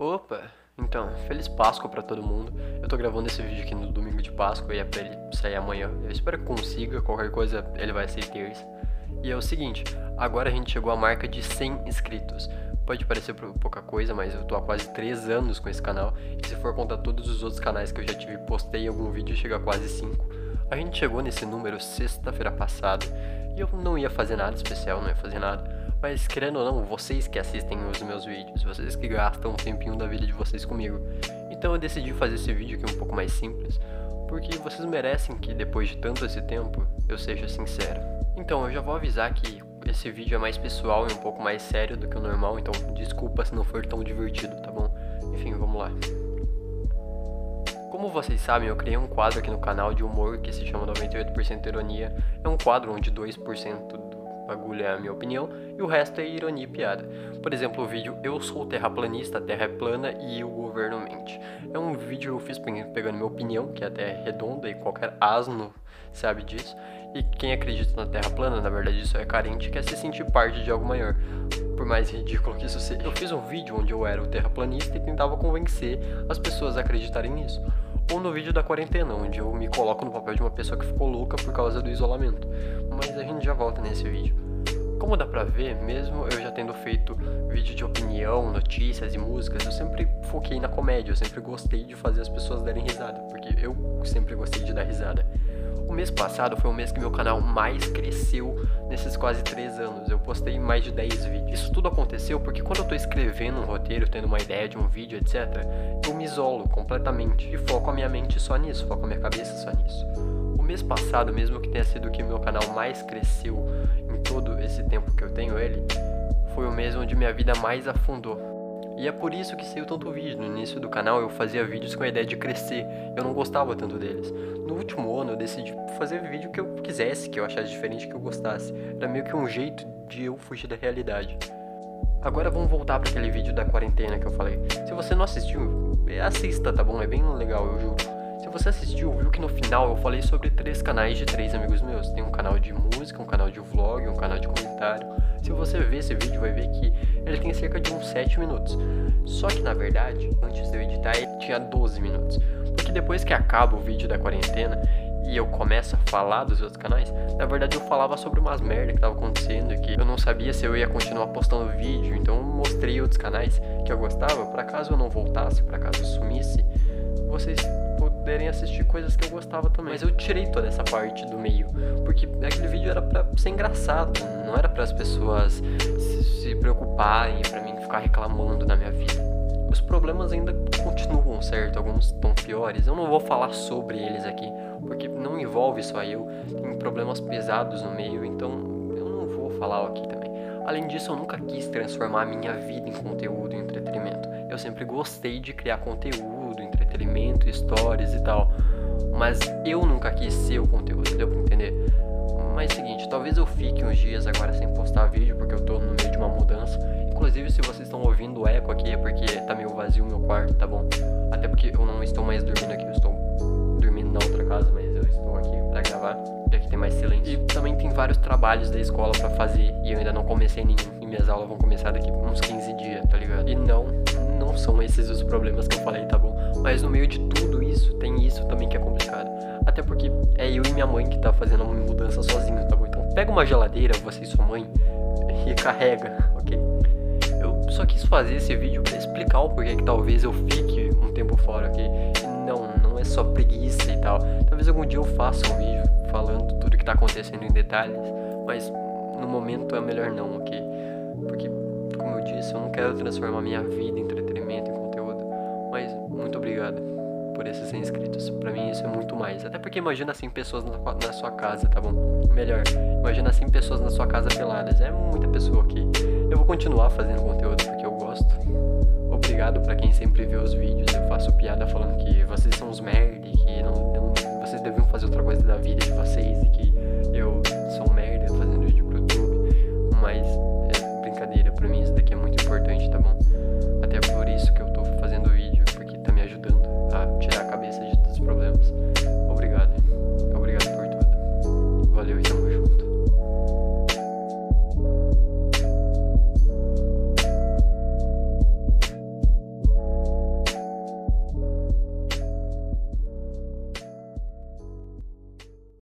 Opa, então, feliz Páscoa pra todo mundo. Eu tô gravando esse vídeo aqui no domingo de Páscoa e é pra ele sair amanhã. Eu espero que consiga, qualquer coisa ele vai ser terça. E é o seguinte, agora a gente chegou à marca de 100 inscritos. Pode parecer pouca coisa, mas eu tô há quase 3 anos com esse canal. E se for contar todos os outros canais que eu já tive postei algum vídeo, chega a quase 5. A gente chegou nesse número sexta-feira passada e eu não ia fazer nada especial, não ia fazer nada. Mas querendo ou não, vocês que assistem os meus vídeos, vocês que gastam um tempinho da vida de vocês comigo. Então eu decidi fazer esse vídeo aqui um pouco mais simples, porque vocês merecem que depois de tanto esse tempo eu seja sincero. Então eu já vou avisar que esse vídeo é mais pessoal e um pouco mais sério do que o normal, então desculpa se não for tão divertido, tá bom? Enfim, vamos lá. Como vocês sabem, eu criei um quadro aqui no canal de humor que se chama 98% Ironia. É um quadro onde 2% do bagulho é a minha opinião e o resto é ironia e piada. Por exemplo, o vídeo Eu sou terraplanista, a terra é plana e o governo mente. É um vídeo que eu fiz pegando minha opinião, que a terra é redonda e qualquer asno sabe disso. E quem acredita na Terra plana, na verdade isso é carente, quer se sentir parte de algo maior. Por mais ridículo que isso seja. Eu fiz um vídeo onde eu era o terraplanista e tentava convencer as pessoas a acreditarem nisso. Ou no vídeo da quarentena, onde eu me coloco no papel de uma pessoa que ficou louca por causa do isolamento. Mas a gente já volta nesse vídeo. Como dá pra ver, mesmo eu já tendo feito vídeo de opinião, notícias e músicas, eu sempre foquei na comédia, eu sempre gostei de fazer as pessoas darem risada, porque eu sempre gostei de dar risada. O mês passado foi o mês que meu canal mais cresceu nesses quase 3 anos. Eu postei mais de 10 vídeos. Isso tudo aconteceu porque quando eu tô escrevendo um roteiro, tendo uma ideia de um vídeo, etc., eu me isolo completamente e foco a minha mente só nisso, foco a minha cabeça só nisso. O mês passado, mesmo que tenha sido que meu canal mais cresceu em todo esse tempo que eu tenho ele, foi o mês onde minha vida mais afundou. E é por isso que saiu tanto vídeo. No início do canal eu fazia vídeos com a ideia de crescer. Eu não gostava tanto deles. No último ano eu decidi fazer vídeo que eu quisesse, que eu achasse diferente, que eu gostasse. Era meio que um jeito de eu fugir da realidade. Agora vamos voltar para aquele vídeo da quarentena que eu falei. Se você não assistiu, assista, tá bom? É bem legal, eu juro. Você assistiu, viu que no final eu falei sobre três canais de três amigos meus. Tem um canal de música, um canal de vlog, um canal de comentário. Se você ver esse vídeo, vai ver que ele tem cerca de uns 7 minutos. Só que na verdade, antes de eu editar, ele tinha 12 minutos. Porque depois que acaba o vídeo da quarentena e eu começo a falar dos outros canais, na verdade eu falava sobre umas merda que tava acontecendo, que eu não sabia se eu ia continuar postando vídeo, então eu mostrei outros canais que eu gostava, para caso eu não voltasse, para caso eu sumisse, vocês poderem assistir coisas que eu gostava também. Mas eu tirei toda essa parte do meio, porque aquele vídeo era para ser engraçado, não era para as pessoas se, se preocuparem para mim ficar reclamando da minha vida. Os problemas ainda continuam, certo? Alguns estão piores. Eu não vou falar sobre eles aqui, porque não envolve só eu. Tem problemas pesados no meio, então eu não vou falar aqui também. Além disso, eu nunca quis transformar a minha vida em conteúdo e entretenimento. Eu sempre gostei de criar conteúdo, entretenimento, histórias e tal. Mas eu nunca quis ser o conteúdo, deu pra entender? Mas é o seguinte, talvez eu fique uns dias agora sem postar vídeo, porque eu tô no meio de uma mudança. Inclusive, se vocês estão ouvindo o eco aqui, é porque tá meio vazio o meu quarto, tá bom? Até porque eu não estou mais dormindo aqui, eu estou dormindo na outra casa, mas eu estou aqui pra gravar, e aqui tem mais silêncio. E também tem vários trabalhos da escola pra fazer, e eu ainda não comecei nenhum. Minhas aulas vão começar daqui uns 15 dias, tá ligado? E não, não são esses os problemas que eu falei, tá bom? Mas no meio de tudo isso, tem isso também que é complicado. Até porque é eu e minha mãe que tá fazendo a mudança sozinho, tá bom? Então pega uma geladeira, você e sua mãe, e carrega, ok? Eu só quis fazer esse vídeo para explicar o porquê que talvez eu fique um tempo fora, ok? E não, não é só preguiça e tal. Talvez algum dia eu faça um vídeo falando tudo que tá acontecendo em detalhes, mas no momento é melhor não, ok? Porque, como eu disse, eu não quero transformar minha vida em entretenimento, em conteúdo. Mas muito obrigado por esses inscritos. Para mim isso é muito mais. Até porque imagina assim pessoas na, na, sua casa, tá bom? Melhor, imagina assim pessoas na sua casa peladas. É muita pessoa aqui. Eu vou continuar fazendo conteúdo porque eu gosto. Obrigado para quem sempre vê os vídeos. Eu faço piada falando que vocês são os merda, que não, não, vocês deviam fazer outra coisa da vida de vocês e que